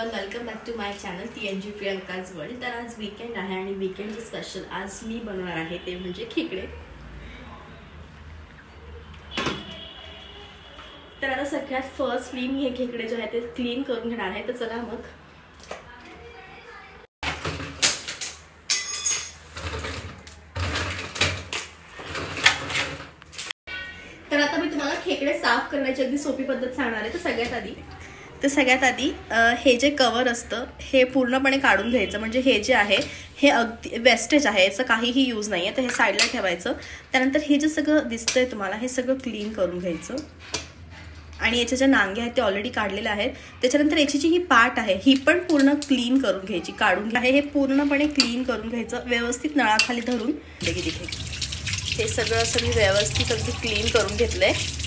Everyone welcome back to my channel T N G Priyanka's world तर आज weekend आहे आणि वीकेंडचं स्पेशल आज मी बनवणार आहे ते म्हणजे खेकडे. तर आता सगळ्यात फर्स्ट मी हे खेकडे जे आहे ते क्लीन करून घेणार आहे. तर चला मग. तर आता मी तुम्हाला खेकडे साफ करण्याची अगदी सोपी पद्धत सांगणार आहे. तर सगळ्यात आधी तर सगळ्यात आधी हे जे कवर असतं हे पूर्णपणे काढून घ्यायचं. म्हणजे हे जे आहे हे अगदी वेस्टेज आहे याचं काहीही यूज नाही आहे तर हे साईडला ठेवायचं. त्यानंतर हे जे सगळं दिसतंय तुम्हाला हे सगळं क्लीन करून घ्यायचं. आणि याच्या ज्या नांगे आहेत ते ऑलरेडी काढलेले आहेत. त्याच्यानंतर याची जी ही पाट आहे ही पण पूर्ण क्लीन करून घ्यायची. काढून घ्या. हे पूर्णपणे क्लीन करून घ्यायचं. व्यवस्थित नळाखाली धरून. तिथे हे सगळं असं मी व्यवस्थित अगदी क्लीन करून घेतलं आहे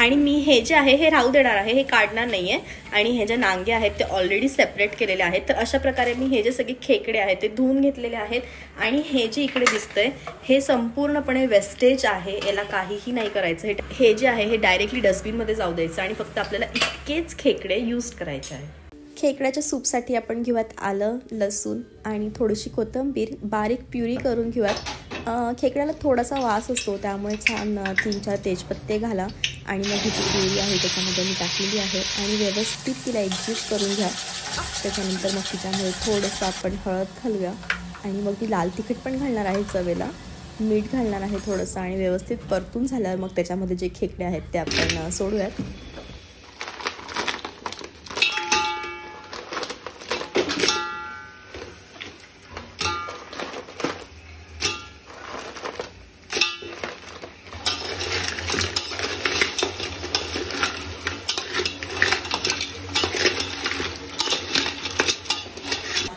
आणि मी हे जे आहे हे राहू देणार आहे हे काढणार नाही आहे आणि हे जे नांगे आहेत ते ऑलरेडी सेपरेट केलेले आहेत. तर अशा प्रकारे मी हे जे सगळे खेकडे आहेत ते धुवून घेतलेले आहेत. आणि हे जे इकडे दिसतंय हे संपूर्णपणे वेस्टेज आहे. याला काहीही नाही करायचं. हे हे जे आहे हे डायरेक्टली डस्टबिनमध्ये जाऊ द्यायचं. आणि फक्त आपल्याला इतकेच खेकडे यूज करायचे आहे खेकड्याच्या सूपसाठी आपण घेऊयात आलं लसूण आणि थोडीशी कोथिंबीर. बारीक प्युरी करून घेऊयात. खेकड्याला थोडासा वास असतो त्यामुळे छान तीन चार तेजपत्ते घाला. आणि मग ही जी प्युरी आहे त्याच्यामध्ये मी टाकलेली आहे. आणि व्यवस्थित तिला एकजीट करून घ्या. त्याच्यानंतर मग तिच्यामध्ये थोडंसं आपण हळद घालूया. आणि मग ती लाल तिखट पण घालणार आहे चवेला. मीठ घालणार आहे थोडंसं आणि व्यवस्थित परतून झाल्यावर मग त्याच्यामध्ये जे खेकडे आहेत ते आपण सोडूयात.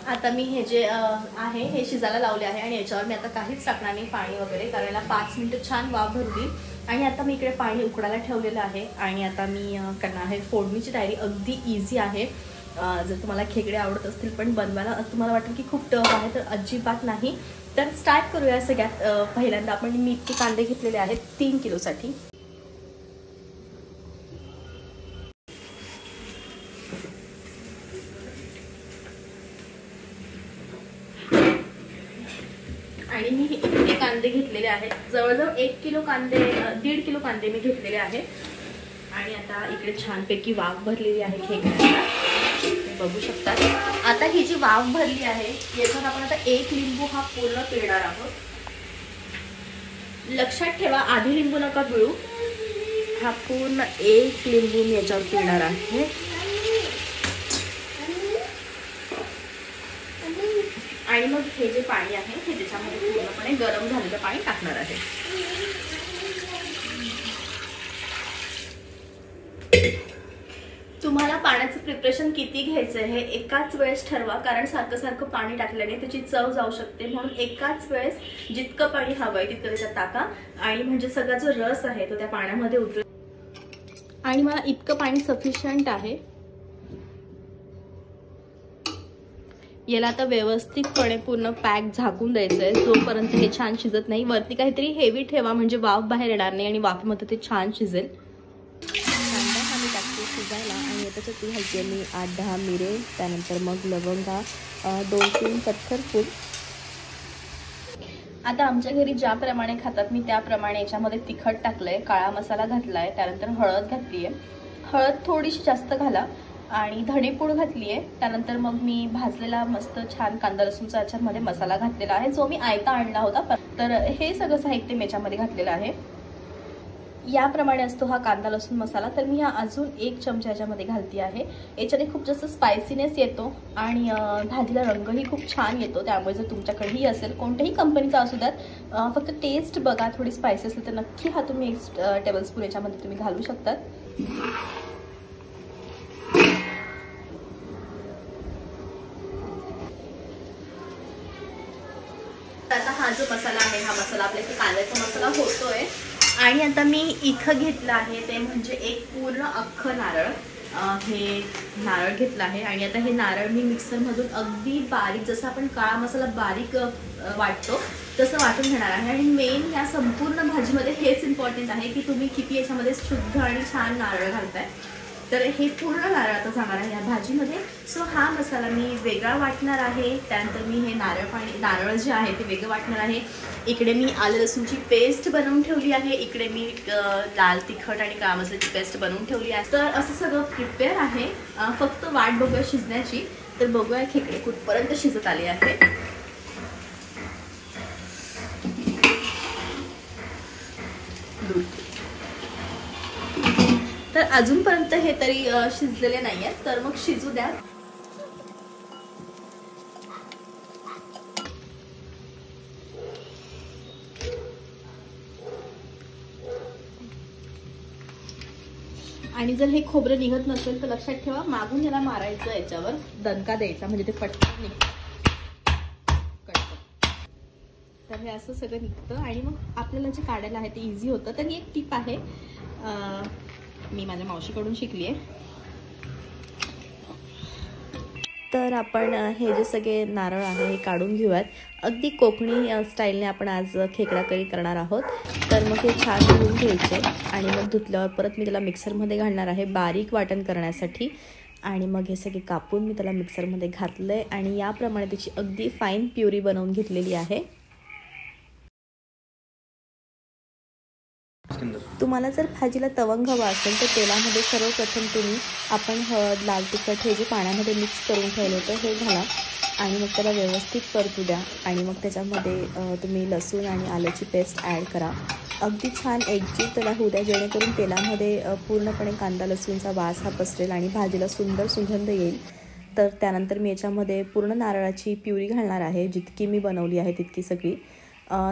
आता मी हे जे आहे हे शिजायला लावले आहे आणि याच्यावर मी आता काहीच टाकणार नाही पाणी वगैरे कारण याला पाच मिनिटं छान वाफ भरली. आणि आता मी इकडे पाणी उकडायला ठेवलेलं आहे आणि आता मी करणार आहे फोडणीची तयारी. अगदी इझी आहे. जर तुम्हाला खेकडे आवडत असतील पण बनवायला तुम्हाला वाटेल की खूप टफ आहे तर अजिबात नाही. तर स्टार्ट करूया सगळ्यात पहिल्यांदा. आपण मी कांदे घेतलेले आहेत तीन किलोसाठी आणि मी इतके कांदे घेतलेले आहेत. जवळजवळ एक किलो कांदे दीड किलो कांदे मी घेतलेले आहेत. आणि आता इकडे छानपैकी वाफ भरलेली आहे खेकड्याला. बघू शकता. आता ही जी वाफ भरली आहे याच्यात आपण आता एक लिंबू हा पूर्ण पिळणार आहोत. लक्षात ठेवा आधी लिंबू नका पिळू. हा पूर्ण एक लिंबू मी याच्यावर पिळणार आहे. आणि मग हे जे पाणी आहे हे त्याच्यामध्ये पूर्णपणे गरम झालेलं पाणी टाकणार आहे. तुम्हाला पाण्याचं प्रिपरेशन किती घ्यायचं आहे हे एकाच वेळेस ठरवा कारण सारखं सारखं पाणी टाकल्याने त्याची चव जाऊ शकते. म्हणून एकाच वेळेस जितकं पाणी हवं आहे तितकं त्याच्यात टाका. आणि म्हणजे सगळा जो रस आहे तो त्या पाण्यामध्ये उतरेल आणि मला इतकं पाणी सफिशियंट आहे. याला आता व्यवस्थितपणे पूर्ण पॅक झाकून द्यायचं आहे जोपर्यंत हे छान शिजत नाही वरती काहीतरी हेवी ठेवा म्हणजे वाफ बाहेर येणार नाही आणि वाफमध्ये ते छान शिजेल. कांदा मी टाकते शिजायला. आणि त्याच्यात घालते मी आठ दहा मिरे त्यानंतर मग लवंगा दोन तीन पत्थर फूल. आता आमच्या घरी ज्याप्रमाणे खातात मी त्याप्रमाणे याच्यामध्ये तिखट टाकलंय काळा मसाला घातलाय त्यानंतर हळद घातली आहे हळद थोडीशी जास्त घाला. आणि धणेपूड घातली आहे. त्यानंतर मग मी भाजलेला मस्त छान कांदा लसूणचा याच्यामध्ये मसाला घातलेला आहे जो मी आयता आणला होता. तर हे सगळं साहित्य मी याच्यामध्ये घातलेलं आहे. याप्रमाणे असतो हा कांदा लसूण मसाला. तर मी हा अजून एक चमचा याच्यामध्ये घालते आहे. याच्याने खूप जास्त स्पायसीनेस येतो आणि भाजीला रंगही खूप छान येतो. त्यामुळे जर तुमच्याकडेही असेल कोणत्याही कंपनीचा असू द्यात फक्त टेस्ट बघा थोडी स्पायसी असेल तर नक्की हा तुम्ही एक टेबलस्पून याच्यामध्ये तुम्ही घालू शकतात. आपल्या इथे कांद्याचा मसाला होतोय. आणि आता मी इथं घेतलं आहे ते म्हणजे एक पूर्ण अख्खं नारळ. हे नारळ घेतलं आहे. आणि आता हे नारळ मी मिक्सरमधून अगदी बारीक जसं आपण काळा मसाला बारीक वाटतो तसं वाटून घेणार आहे. आणि मेन या संपूर्ण भाजीमध्ये हेच इम्पॉर्टंट आहे की तुम्ही किती याच्यामध्ये शुद्ध आणि छान नारळ घालताय. तर हे पूर्ण नारळ आता जाणार आहे या भाजीमध्ये. सो हा मसाला मी वेगळा वाटणार आहे. त्यानंतर मी हे नारळ पाणी नारळ जे आहे ते वेगळं वाटणार आहे. इकडे मी आलं लसूणची पेस्ट बनवून ठेवली आहे. इकडे मी लाल तिखट आणि काळा मसाल्याची पेस्ट बनवून ठेवली आहे. तर असं सगळं प्रिपेअर आहे. फक्त वाट बघूया शिजण्याची. तर बघूया खेकडे कुठपर्यंत शिजत आले आहे तर अजूनपर्यंत हे तरी शिजलेले नाही आहेत तर मग शिजू द्या. आणि जर हे खोबरं निघत नसेल तर लक्षात ठेवा मागून याला मारायचं याच्यावर. दणका द्यायचा म्हणजे ते पटकन निघत. तर हे असं सगळं निघतं. आणि मग आपल्याला जे काढायला आहे ते इझी होतं. तर ही एक टीप आहे. मी माझ्या मावशीकडून शिकली आहे तर आपण हे जे सगळे नारळ आहे हे काढून घेऊयात. अगदी कोकणी स्टाईलने आपण आज खेकडा करी करणार आहोत. तर मग हे छान धुवून घ्यायचे आणि मग धुतल्यावर परत मी त्याला मिक्सरमध्ये घालणार आहे बारीक वाटण करण्यासाठी. आणि मग हे सगळे कापून मी त्याला मिक्सरमध्ये घातलं आहे आणि याप्रमाणे त्याची अगदी फाईन प्युरी बनवून घेतलेली आहे. तुम्हाला जर भाजीला तवंग हवा असेल तर तेलामध्ये सर्वप्रथम तुम्ही आपण हळद लाल तिखट हे जे पाण्यामध्ये मिक्स करून ठेवलं होतं हे घाला. आणि मग त्याला व्यवस्थित परतू द्या. आणि मग त्याच्यामध्ये तुम्ही लसूण आणि आल्याची पेस्ट ॲड करा. अगदी छान एकजीव त्याला होऊ द्या जेणेकरून तेलामध्ये पूर्णपणे कांदा लसूणचा वास हा पसरेल आणि भाजीला सुंदर सुगंध येईल. तर त्यानंतर मी याच्यामध्ये पूर्ण नारळाची प्युरी घालणार आहे. जितकी मी बनवली आहे तितकी सगळी.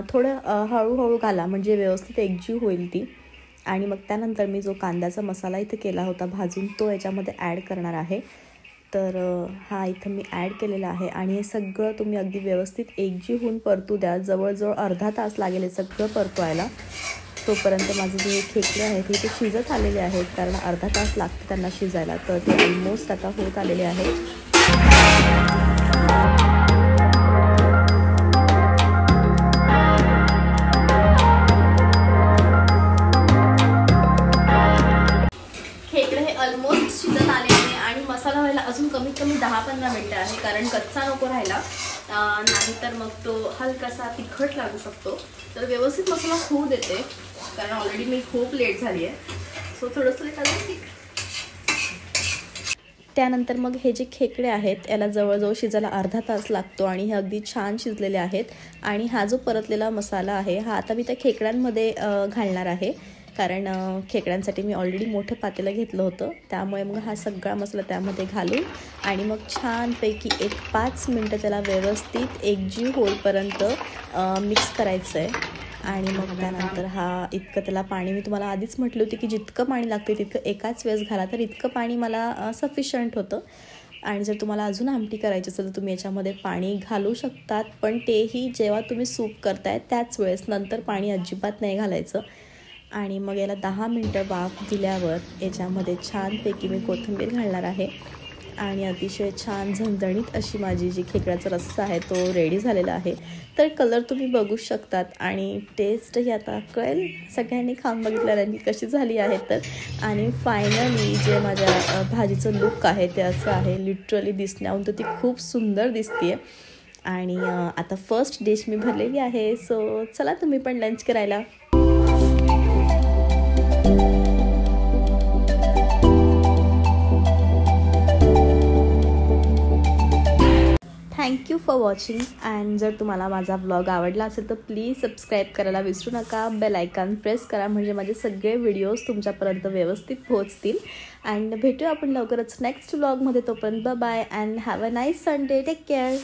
थोडं हळूहळू घाला. म्हणजे व्यवस्थित एकजीव होईल ती. आणि मग त्यानंतर मी जो कांद्याचा मसाला इथं केला होता भाजून तो याच्यामध्ये ॲड करणार आहे. तर हा इथं मी ॲड केलेला आहे. आणि हे सगळं तुम्ही अगदी व्यवस्थित एकजीव होऊन परतू द्या. जवळजवळ अर्धा तास लागेल हे सगळं परतवायला. तोपर्यंत माझे जे खेकडे आहेत हे ते शिजत आलेले आहेत. कारण अर्धा तास लागतो त्यांना शिजायला. तर ते ऑलमोस्ट आता होत आलेले आहेत. पंधरा मिनटं आहे कारण कच्चा नको राहिला. नाहीतर मग तो हलकासा तिखट लागू शकतो. तर व्यवस्थित मसाला होऊ देते कारण ऑलरेडी मी खूप लेट झाली आहे. सो थोडंसं लेट त्यानंतर मग हे जे खेकडे आहेत याला जवळजवळ शिजायला अर्धा तास लागतो आणि हे अगदी छान शिजलेले आहेत. आणि हा जो परतलेला मसाला आहे हा आता मी त्या खेकड्यांमध्ये घालणार आहे. कारण खेकड्यांसाठी मी ऑलरेडी मोठं पातेलं घेतलं होतं. त्यामुळे मग हा सगळा मसाला त्यामध्ये घालून आणि मग छानपैकी एक पाच मिनटं त्याला व्यवस्थित एकजीव होईपर्यंत मिक्स करायचं आहे आणि मग त्यानंतर हा इतकं त्याला पाणी मी तुम्हाला आधीच म्हटलं होती की जितकं पाणी लागते तितकं एकाच वेळेस घाला तर इतकं पाणी मला सफिशंट होतं. आणि जर तुम्हाला अजून आमटी करायची असेल तर तुम्ही याच्यामध्ये पाणी घालू शकतात. पण तेही जेव्हा तुम्ही सूप करताय त्याच वेळेस नंतर पाणी अजिबात नाही घालायचं. आणि मग याला दहा मिनटं वाफ दिल्यावर याच्यामध्ये छानपैकी मी कोथिंबीर घालणार आहे. आणि अतिशय छान झणझणीत अशी माझी जी खेकड्याचा रस्सा आहे तो रेडी झालेला आहे. तर कलर तुम्ही बघू शकतात आणि टेस्टही आता कळेल. सगळ्यांनी खाऊन बघितल्याने कशी झाली आहे तर. आणि फायनली जे माझ्या भाजीचं लुक आहे ते असं आहे लिटरली दिसण्याहून तर ती खूप सुंदर दिसते आणि आता फर्स्ट डिश मी भरलेली आहे. सो चला तुम्ही पण लंच करायला. थँक्यू फॉर वॉचिंग अँड जर तुम्हाला माझा ब्लॉग आवडला असेल तर प्लीज सबस्क्राईब करायला विसरू नका. बेल आयकॉन प्रेस करा म्हणजे माझे सगळे व्हिडिओज तुमच्यापर्यंत व्यवस्थित पोहोचतील. अँड भेटूया आपण लवकरच नेक्स्ट ब्लॉगमध्ये तोपर्यंत bye and have a nice Sunday take care